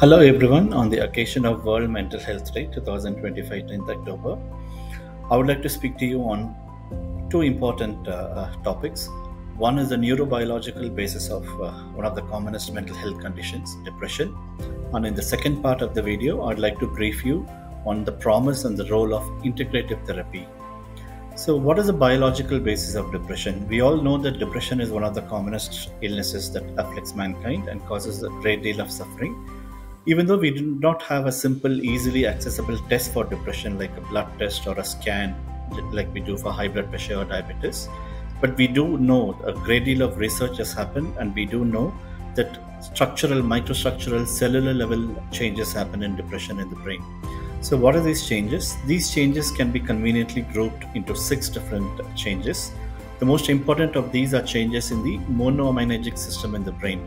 Hello everyone, on the occasion of World Mental Health Day 2025 10th October, I would like to speak to you on two important uh, uh, topics. One is the neurobiological basis of uh, one of the commonest mental health conditions, depression. And in the second part of the video, I'd like to brief you on the promise and the role of integrative therapy. So, what is the biological basis of depression? We all know that depression is one of the commonest illnesses that afflicts mankind and causes a great deal of suffering even though we do not have a simple, easily accessible test for depression like a blood test or a scan, like we do for high blood pressure or diabetes, but we do know a great deal of research has happened, and we do know that structural, microstructural, cellular level changes happen in depression in the brain. So, what are these changes? These changes can be conveniently grouped into six different changes. The most important of these are changes in the monoaminergic system in the brain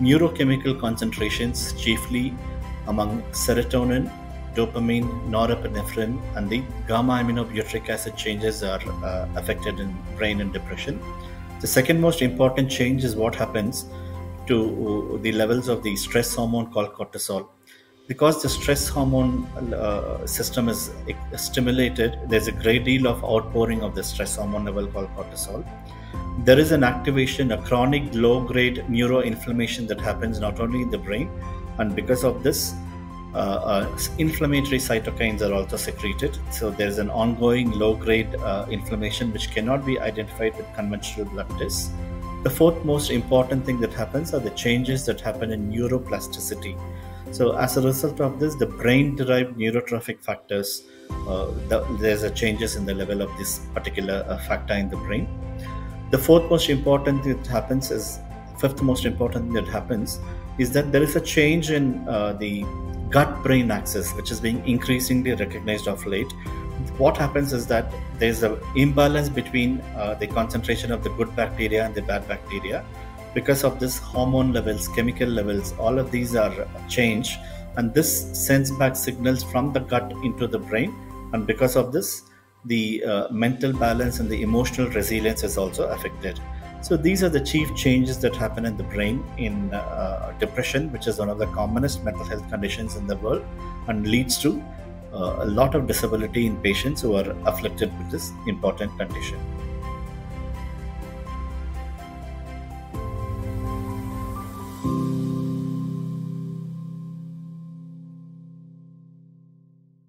neurochemical concentrations, chiefly among serotonin, dopamine, norepinephrine, and the gamma aminobutyric acid changes are uh, affected in brain and depression. The second most important change is what happens to the levels of the stress hormone called cortisol. Because the stress hormone uh, system is stimulated, there's a great deal of outpouring of the stress hormone level called cortisol there is an activation, a chronic low grade neuroinflammation that happens not only in the brain, and because of this, uh, uh, inflammatory cytokines are also secreted. So there's an ongoing low grade uh, inflammation which cannot be identified with conventional blood tests. The fourth most important thing that happens are the changes that happen in neuroplasticity. So, as a result of this, the brain derived neurotrophic factors, uh, the, there's a changes in the level of this particular uh, factor in the brain. The fourth most important thing that happens is fifth most important thing that happens is that there is a change in uh, the gut brain axis which is being increasingly recognized of late. What happens is that there's an imbalance between uh, the concentration of the good bacteria and the bad bacteria because of this hormone levels chemical levels all of these are changed and this sends back signals from the gut into the brain and because of this the uh, mental balance and the emotional resilience is also affected. So, these are the chief changes that happen in the brain in uh, depression, which is one of the commonest mental health conditions in the world and leads to uh, a lot of disability in patients who are afflicted with this important condition.